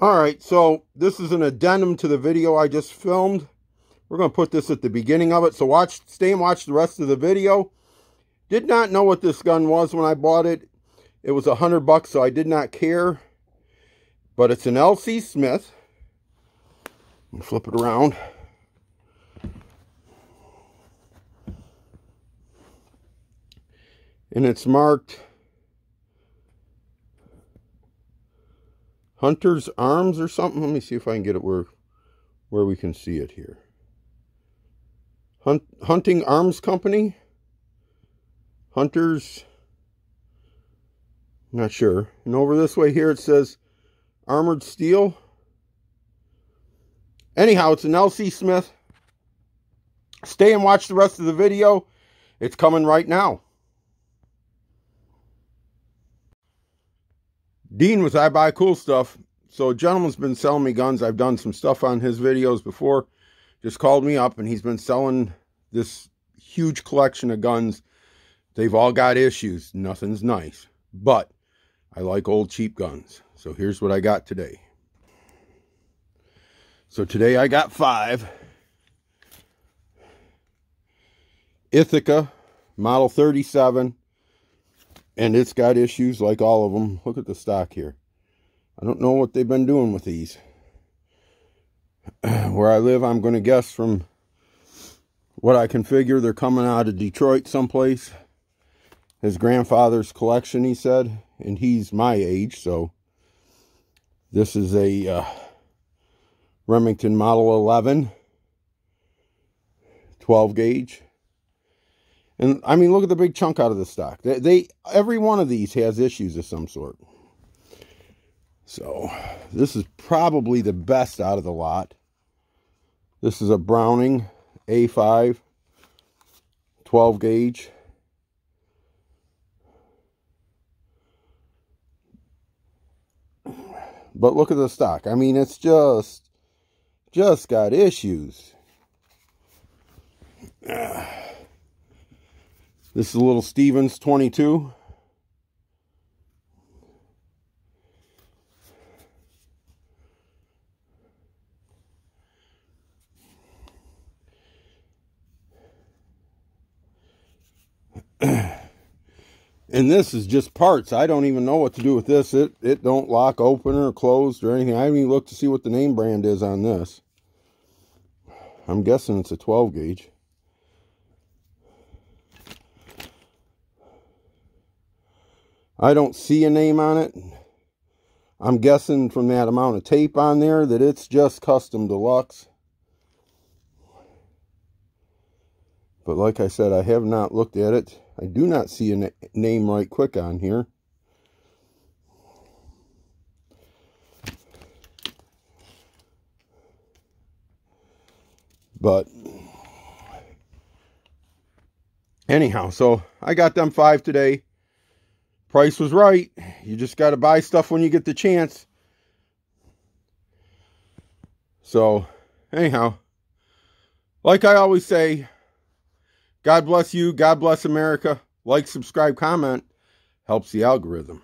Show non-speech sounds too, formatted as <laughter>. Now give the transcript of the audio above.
All right, so this is an addendum to the video I just filmed. We're going to put this at the beginning of it. So watch, stay and watch the rest of the video. Did not know what this gun was when I bought it. It was a hundred bucks, so I did not care. But it's an LC Smith. Flip it around. And it's marked Hunter's Arms or something. Let me see if I can get it where where we can see it here. Hunt, Hunting Arms Company. Hunters. Not sure. And over this way here it says Armored Steel. Anyhow, it's an LC Smith. Stay and watch the rest of the video. It's coming right now. Dean with I Buy Cool Stuff. So a gentleman's been selling me guns. I've done some stuff on his videos before. Just called me up and he's been selling this huge collection of guns. They've all got issues. Nothing's nice. But I like old cheap guns. So here's what I got today. So today I got five. Ithaca, model 37 and it's got issues like all of them. Look at the stock here. I don't know what they've been doing with these. <clears throat> Where I live, I'm going to guess from what I can figure, they're coming out of Detroit someplace. His grandfather's collection, he said, and he's my age, so this is a uh, Remington Model 11 12 gauge. And I mean, look at the big chunk out of the stock. They, they every one of these has issues of some sort. So this is probably the best out of the lot. This is a Browning A5 12 gauge. But look at the stock. I mean, it's just, just got issues. Ah. This is a little Stevens 22. <clears throat> and this is just parts. I don't even know what to do with this. It it don't lock open or closed or anything. I haven't even looked to see what the name brand is on this. I'm guessing it's a 12 gauge. I don't see a name on it. I'm guessing from that amount of tape on there that it's just custom deluxe. But like I said, I have not looked at it. I do not see a na name right quick on here. But anyhow, so I got them five today price was right. You just got to buy stuff when you get the chance. So, anyhow, like I always say, God bless you. God bless America. Like, subscribe, comment. Helps the algorithm.